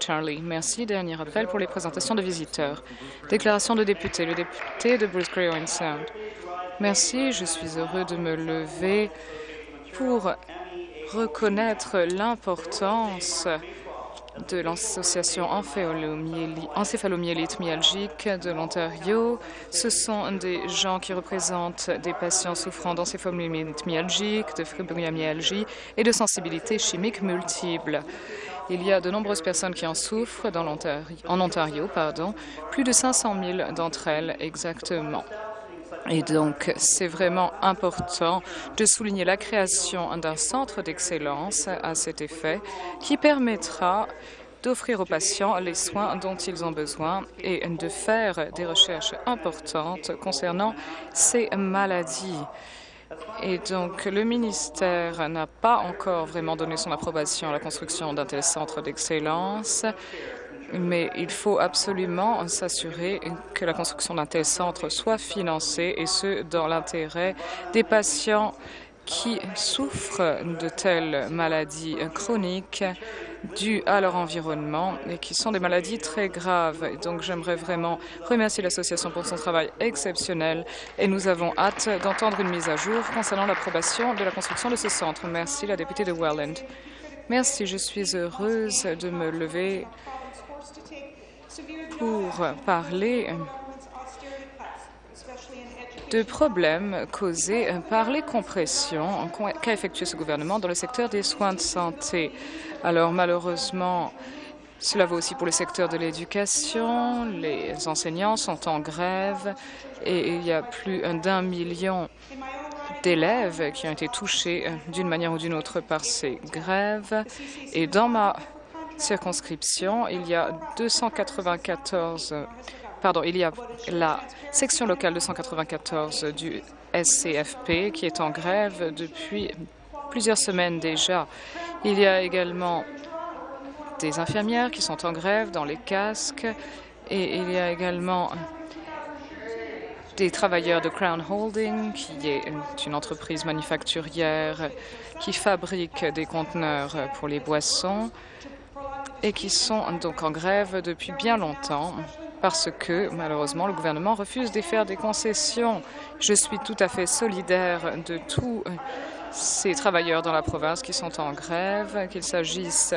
Charlie. Merci. Dernier appel pour les présentations de visiteurs. Déclaration de député. Le député de Bruce Owen Sound. Merci. Je suis heureux de me lever pour reconnaître l'importance de l'Association encéphalomyélite myalgique de l'Ontario. Ce sont des gens qui représentent des patients souffrant d'encéphalomyélite myalgique, de fibromyalgie et de sensibilité chimique multiple. Il y a de nombreuses personnes qui en souffrent en Ontario, pardon, plus de 500 000 d'entre elles exactement. Et donc, c'est vraiment important de souligner la création d'un centre d'excellence à cet effet qui permettra d'offrir aux patients les soins dont ils ont besoin et de faire des recherches importantes concernant ces maladies. Et donc, le ministère n'a pas encore vraiment donné son approbation à la construction d'un tel centre d'excellence mais il faut absolument s'assurer que la construction d'un tel centre soit financée, et ce, dans l'intérêt des patients qui souffrent de telles maladies chroniques dues à leur environnement et qui sont des maladies très graves. donc, j'aimerais vraiment remercier l'association pour son travail exceptionnel et nous avons hâte d'entendre une mise à jour concernant l'approbation de la construction de ce centre. Merci, la députée de Welland. Merci, je suis heureuse de me lever pour parler de problèmes causés par les compressions qu'a effectué ce gouvernement dans le secteur des soins de santé. Alors malheureusement, cela vaut aussi pour le secteur de l'éducation. Les enseignants sont en grève et il y a plus d'un million d'élèves qui ont été touchés d'une manière ou d'une autre par ces grèves. Et dans ma circonscription, il y a 294, pardon, il y a la section locale 294 du SCFP qui est en grève depuis plusieurs semaines déjà. Il y a également des infirmières qui sont en grève dans les casques et il y a également des travailleurs de Crown Holding, qui est une entreprise manufacturière qui fabrique des conteneurs pour les boissons et qui sont donc en grève depuis bien longtemps parce que, malheureusement, le gouvernement refuse de faire des concessions. Je suis tout à fait solidaire de tous ces travailleurs dans la province qui sont en grève, qu'il s'agisse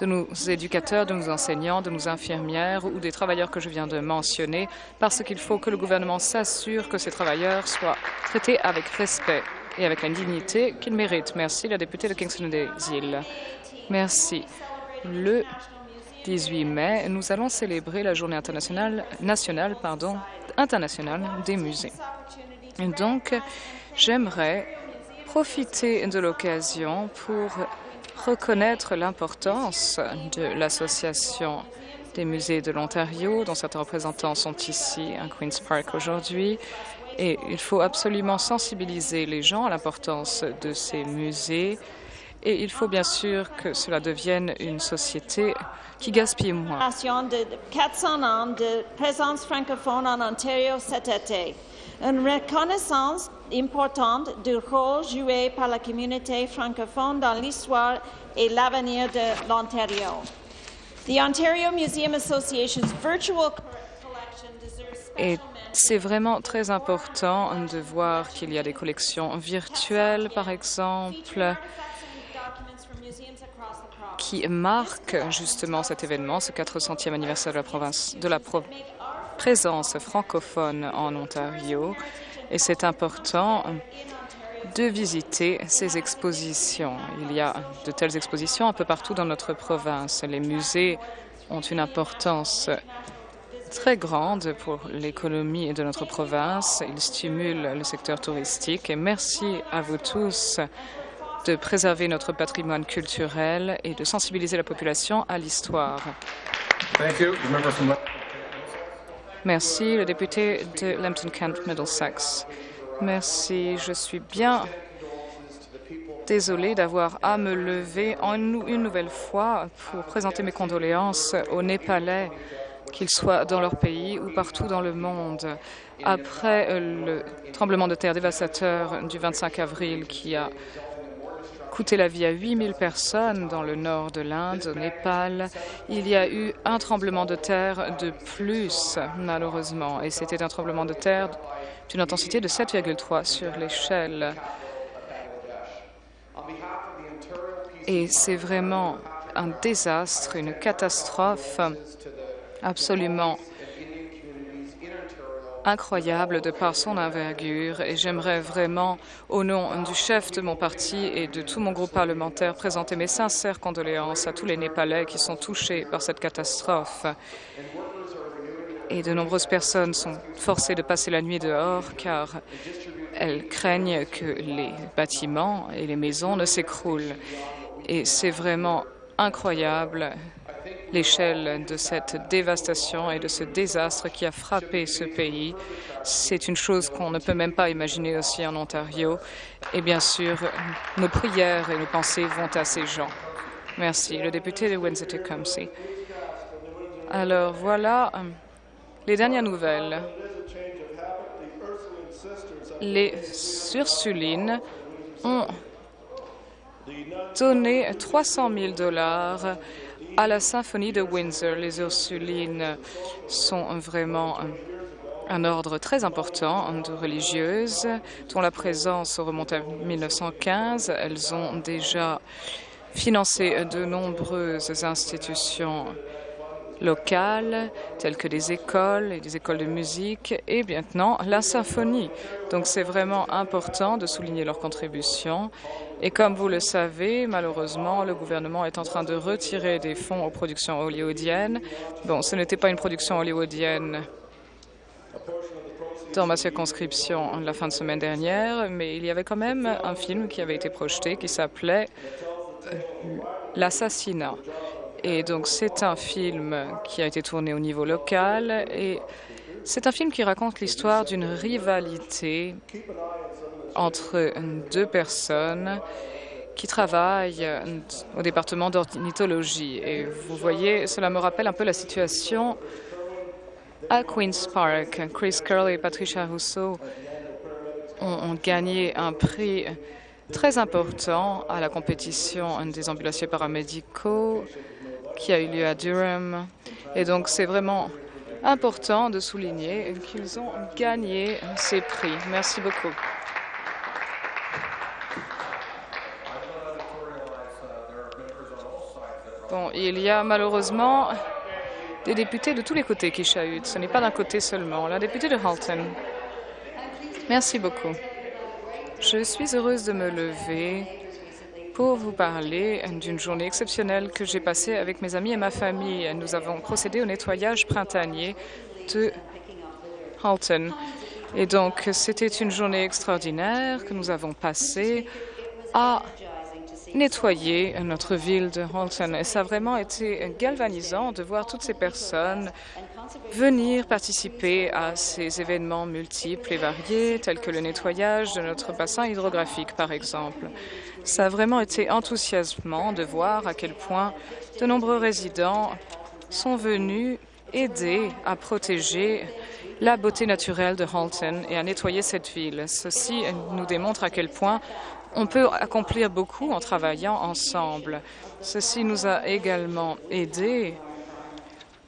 de nos éducateurs, de nos enseignants, de nos infirmières ou des travailleurs que je viens de mentionner, parce qu'il faut que le gouvernement s'assure que ces travailleurs soient traités avec respect et avec la dignité qu'ils méritent. Merci, la députée de Kingston des Îles. Merci. Le 18 mai, nous allons célébrer la journée internationale, nationale pardon, internationale des musées. Donc, j'aimerais profiter de l'occasion pour reconnaître l'importance de l'Association des musées de l'Ontario, dont certains représentants sont ici à Queen's Park aujourd'hui. Et il faut absolument sensibiliser les gens à l'importance de ces musées et il faut bien sûr que cela devienne une société qui gaspille moins. de 400 ans de présence francophone en Ontario cet été. Une reconnaissance importante du rôle joué par la communauté francophone dans l'histoire et l'avenir de l'Ontario. The Ontario Museum Association's virtual collection deserves et c'est vraiment très important de voir qu'il y a des collections virtuelles, par exemple, qui marque justement cet événement, ce 400e anniversaire de la, province, de la présence francophone en Ontario. Et c'est important de visiter ces expositions. Il y a de telles expositions un peu partout dans notre province. Les musées ont une importance très grande pour l'économie de notre province. Ils stimulent le secteur touristique. Et merci à vous tous de préserver notre patrimoine culturel et de sensibiliser la population à l'histoire. Merci, le député de Lambton-Kent Middlesex. Merci, je suis bien désolée d'avoir à me lever une nouvelle fois pour présenter mes condoléances aux Népalais, qu'ils soient dans leur pays ou partout dans le monde, après le tremblement de terre dévastateur du 25 avril qui a coûté la vie à 8000 personnes dans le nord de l'Inde, au Népal. Il y a eu un tremblement de terre de plus, malheureusement, et c'était un tremblement de terre d'une intensité de 7,3 sur l'échelle. Et c'est vraiment un désastre, une catastrophe absolument incroyable de par son envergure et j'aimerais vraiment, au nom du chef de mon parti et de tout mon groupe parlementaire, présenter mes sincères condoléances à tous les Népalais qui sont touchés par cette catastrophe. Et de nombreuses personnes sont forcées de passer la nuit dehors car elles craignent que les bâtiments et les maisons ne s'écroulent. Et c'est vraiment incroyable l'échelle de cette dévastation et de ce désastre qui a frappé ce pays. C'est une chose qu'on ne peut même pas imaginer aussi en Ontario. Et bien sûr, nos prières et nos pensées vont à ces gens. Merci. Le député de Windsor-Tecumseh. Alors voilà euh, les dernières nouvelles. Les Ursulines ont donné 300 000 dollars à la symphonie de Windsor. Les Ursulines sont vraiment un, ordre très important de religieuses dont la présence remonte à 1915. Elles ont déjà financé de nombreuses institutions locales, telles que des écoles et des écoles de musique, et maintenant la symphonie. Donc c'est vraiment important de souligner leur contribution. Et comme vous le savez, malheureusement, le gouvernement est en train de retirer des fonds aux productions hollywoodiennes. Bon, ce n'était pas une production hollywoodienne dans ma circonscription la fin de semaine dernière, mais il y avait quand même un film qui avait été projeté qui s'appelait euh, L'assassinat. Et donc c'est un film qui a été tourné au niveau local et c'est un film qui raconte l'histoire d'une rivalité entre deux personnes qui travaillent au département d'ornithologie. Et vous voyez, cela me rappelle un peu la situation à Queen's Park. Chris Curley et Patricia Rousseau ont, gagné un prix très important à la compétition des ambulanciers paramédicaux qui a eu lieu à Durham. Et donc, c'est vraiment important de souligner qu'ils ont gagné ces prix. Merci beaucoup. Bon, il y a malheureusement des députés de tous les côtés qui chahutent. Ce n'est pas d'un côté seulement. La députée de Halton. Merci beaucoup. Je suis heureuse de me lever pour vous parler d'une journée exceptionnelle que j'ai passée avec mes amis et ma famille. Nous avons procédé au nettoyage printanier de Halton. Et donc, c'était une journée extraordinaire que nous avons passée à nettoyer notre ville de Halton. Et ça a vraiment été galvanisant de voir toutes ces personnes venir participer à ces événements multiples et variés, tels que le nettoyage de notre bassin hydrographique, par exemple. Ça a vraiment été enthousiasmant de voir à quel point de nombreux résidents sont venus aider à protéger la beauté naturelle de Halton et à nettoyer cette ville. Ceci nous démontre à quel point on peut accomplir beaucoup en travaillant ensemble. Ceci nous a également aidé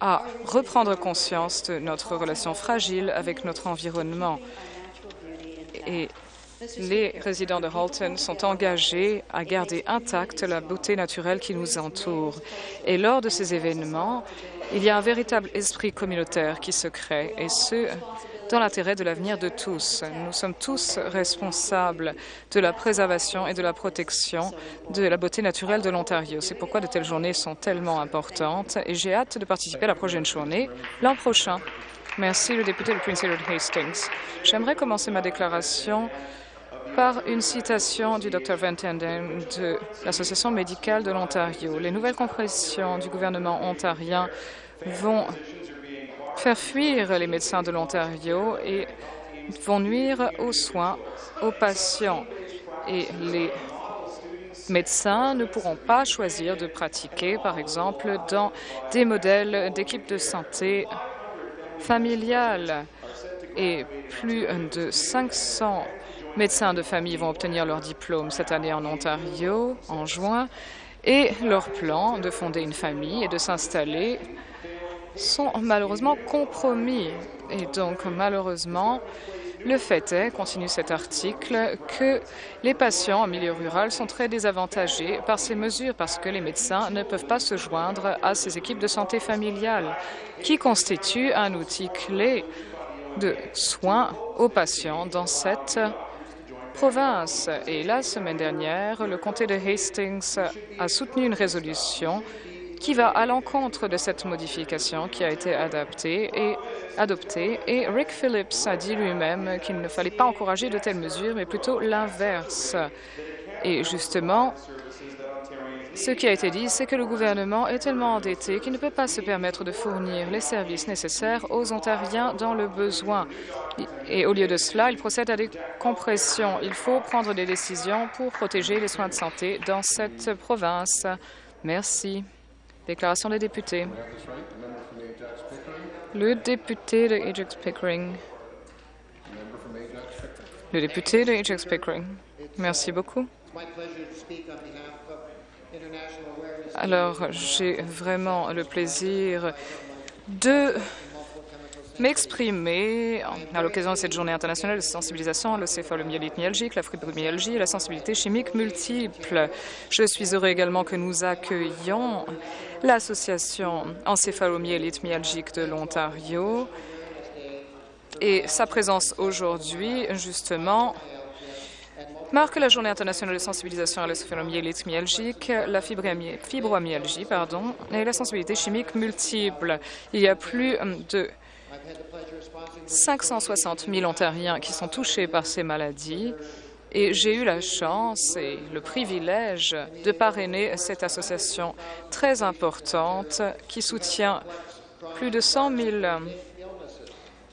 à reprendre conscience de notre relation fragile avec notre environnement. Et les résidents de Halton sont engagés à garder intacte la beauté naturelle qui nous entoure. Et lors de ces événements, il y a un véritable esprit communautaire qui se crée, et ce, dans l'intérêt de l'avenir de tous. Nous sommes tous responsables de la préservation et de la protection de la beauté naturelle de l'Ontario. C'est pourquoi de telles journées sont tellement importantes et j'ai hâte de participer à la prochaine journée l'an prochain. Merci, le député de Prince Edward Hastings. J'aimerais commencer ma déclaration par une citation du Dr. Van Tenden de l'Association médicale de l'Ontario. Les nouvelles compressions du gouvernement ontarien vont faire fuir les médecins de l'Ontario et vont nuire aux soins aux patients. Et les médecins ne pourront pas choisir de pratiquer, par exemple, dans des modèles d'équipe de santé familiale. Et plus de 500 médecins de famille vont obtenir leur diplôme cette année en Ontario, en juin, et leur plan de fonder une famille et de s'installer sont malheureusement compromis. Et donc, malheureusement, le fait est, continue cet article, que les patients en milieu rural sont très désavantagés par ces mesures parce que les médecins ne peuvent pas se joindre à ces équipes de santé familiale qui constituent un outil clé de soins aux patients dans cette province. Et la semaine dernière, le comté de Hastings a soutenu une résolution qui va à l'encontre de cette modification qui a été adaptée et adoptée. Et Rick Phillips a dit lui-même qu'il ne fallait pas encourager de telles mesures, mais plutôt l'inverse. Et justement, ce qui a été dit, c'est que le gouvernement est tellement endetté qu'il ne peut pas se permettre de fournir les services nécessaires aux Ontariens dans le besoin. Et au lieu de cela, il procède à des compressions. Il faut prendre des décisions pour protéger les soins de santé dans cette province. Merci. Déclaration des députés. Le député de Ajax Pickering. Le député de Ajax Pickering. Merci beaucoup. Alors, j'ai vraiment le plaisir de m'exprimer à l'occasion de cette journée internationale de sensibilisation à l'encéphalomyélite myalgique, la fibromyalgie et la sensibilité chimique multiple. Je suis heureux également que nous accueillions l'Association encéphalomyélite myalgique de l'Ontario et sa présence aujourd'hui, justement, marque la Journée internationale de sensibilisation à l'encéphalomyélite myalgique, la fibromyalgie pardon, et la sensibilité chimique multiple. Il y a plus de 560 000 Ontariens qui sont touchés par ces maladies et j'ai eu la chance et le privilège de parrainer cette association très importante qui soutient plus de 100 000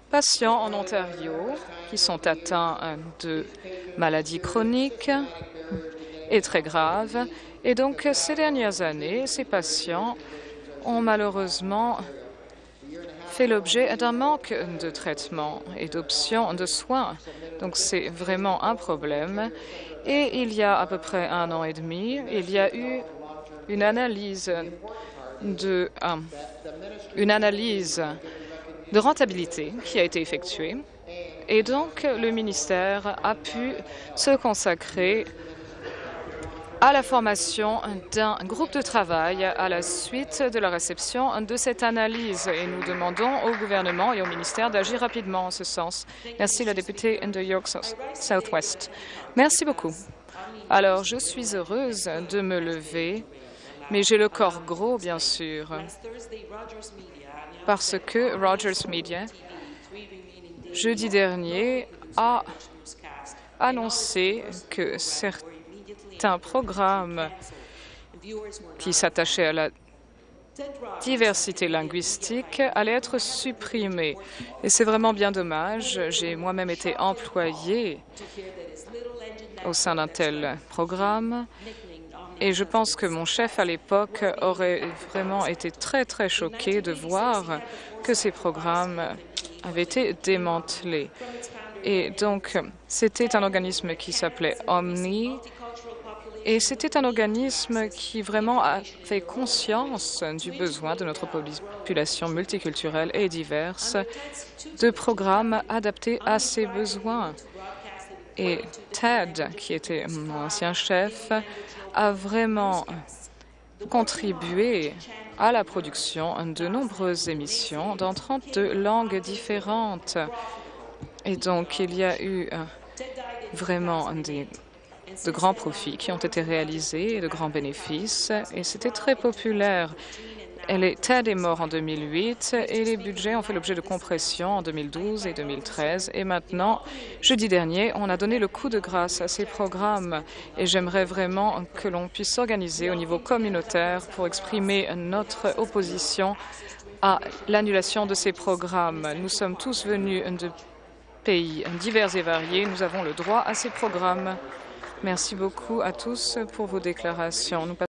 patients en Ontario qui sont atteints de maladies chroniques et très graves. Et donc, ces dernières années, ces patients ont malheureusement fait l'objet d'un manque de traitement et d'options de soins. Donc c'est vraiment un problème. Et il y a à peu près un an et demi, il y a eu une analyse de, une analyse de rentabilité qui a été effectuée. Et donc, le ministère a pu se consacrer à la formation d'un groupe de travail à la suite de la réception de cette analyse. Et nous demandons au gouvernement et au ministère d'agir rapidement en ce sens. Merci, la députée de York Southwest. Merci beaucoup. Alors, je suis heureuse de me lever, mais j'ai le corps gros, bien sûr, parce que Rogers Media, jeudi dernier, a annoncé que certains un programme qui s'attachait à la diversité linguistique allait être supprimé. Et c'est vraiment bien dommage. J'ai moi-même été employée au sein d'un tel programme. Et je pense que mon chef à l'époque aurait vraiment été très, très choqué de voir que ces programmes avaient été démantelés. Et donc, c'était un organisme qui s'appelait Omni, et c'était un organisme qui vraiment a fait conscience du besoin de notre population multiculturelle et diverse de programmes adaptés à ses besoins. Et Ted, qui était mon ancien chef, a vraiment contribué à la production de nombreuses émissions dans 32 langues différentes. Et donc, il y a eu euh, vraiment des de grands profits qui ont été réalisés et de grands bénéfices, et c'était très populaire. TED est mort en 2008 et les budgets ont fait l'objet de compression en 2012 et 2013. Et maintenant, jeudi dernier, on a donné le coup de grâce à ces programmes. Et j'aimerais vraiment que l'on puisse s'organiser au niveau communautaire pour exprimer notre opposition à l'annulation de ces programmes. Nous sommes tous venus de pays divers et variés. Nous avons le droit à ces programmes. Merci beaucoup à tous pour vos déclarations.